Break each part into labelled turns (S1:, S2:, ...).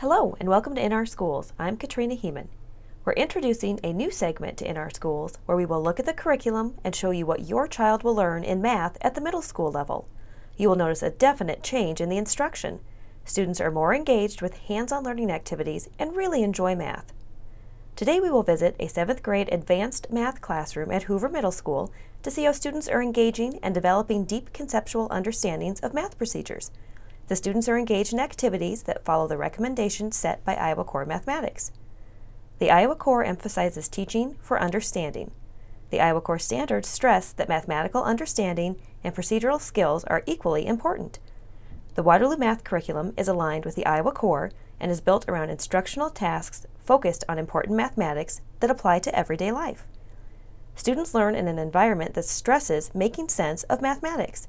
S1: Hello and welcome to In Our Schools. I'm Katrina Heeman. We're introducing a new segment to In Our Schools where we will look at the curriculum and show you what your child will learn in math at the middle school level. You will notice a definite change in the instruction. Students are more engaged with hands-on learning activities and really enjoy math. Today we will visit a 7th grade advanced math classroom at Hoover Middle School to see how students are engaging and developing deep conceptual understandings of math procedures. The students are engaged in activities that follow the recommendations set by Iowa Core Mathematics. The Iowa Core emphasizes teaching for understanding. The Iowa Core standards stress that mathematical understanding and procedural skills are equally important. The Waterloo Math curriculum is aligned with the Iowa Core and is built around instructional tasks focused on important mathematics that apply to everyday life. Students learn in an environment that stresses making sense of mathematics.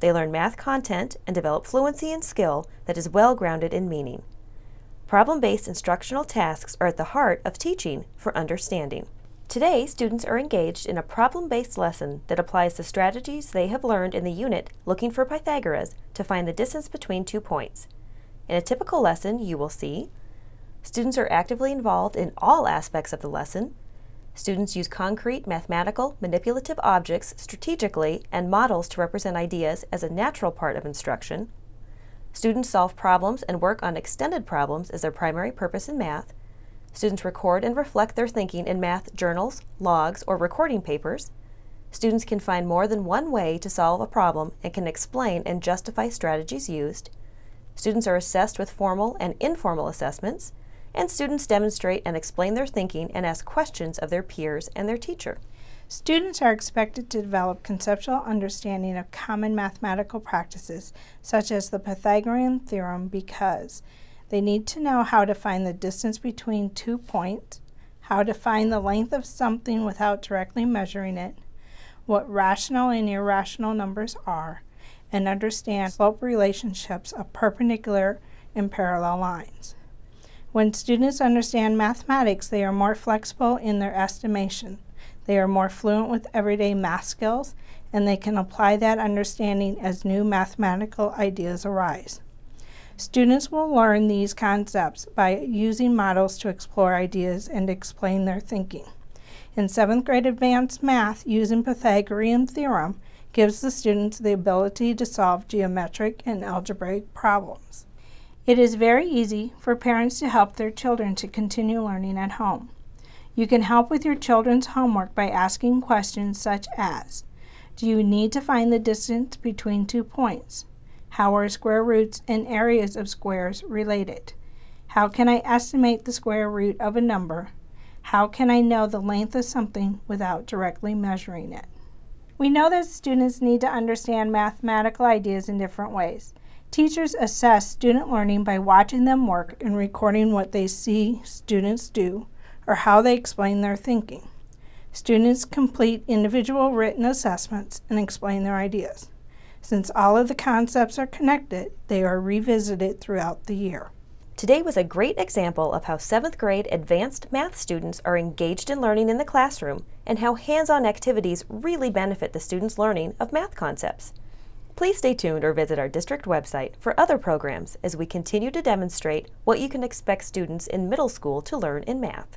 S1: They learn math content and develop fluency and skill that is well grounded in meaning. Problem based instructional tasks are at the heart of teaching for understanding. Today, students are engaged in a problem based lesson that applies the strategies they have learned in the unit Looking for Pythagoras to find the distance between two points. In a typical lesson, you will see students are actively involved in all aspects of the lesson, Students use concrete, mathematical, manipulative objects strategically and models to represent ideas as a natural part of instruction. Students solve problems and work on extended problems as their primary purpose in math. Students record and reflect their thinking in math journals, logs, or recording papers. Students can find more than one way to solve a problem and can explain and justify strategies used. Students are assessed with formal and informal assessments and students demonstrate and explain their thinking and ask questions of their peers and their teacher.
S2: Students are expected to develop conceptual understanding of common mathematical practices, such as the Pythagorean theorem, because they need to know how to find the distance between two points, how to find the length of something without directly measuring it, what rational and irrational numbers are, and understand slope relationships of perpendicular and parallel lines. When students understand mathematics, they are more flexible in their estimation. They are more fluent with everyday math skills, and they can apply that understanding as new mathematical ideas arise. Students will learn these concepts by using models to explore ideas and explain their thinking. In 7th grade advanced math, using Pythagorean theorem gives the students the ability to solve geometric and algebraic problems. It is very easy for parents to help their children to continue learning at home. You can help with your children's homework by asking questions such as Do you need to find the distance between two points? How are square roots and areas of squares related? How can I estimate the square root of a number? How can I know the length of something without directly measuring it? We know that students need to understand mathematical ideas in different ways. Teachers assess student learning by watching them work and recording what they see students do or how they explain their thinking. Students complete individual written assessments and explain their ideas. Since all of the concepts are connected, they are revisited throughout the year.
S1: Today was a great example of how 7th grade advanced math students are engaged in learning in the classroom and how hands-on activities really benefit the students' learning of math concepts. Please stay tuned or visit our district website for other programs as we continue to demonstrate what you can expect students in middle school to learn in math.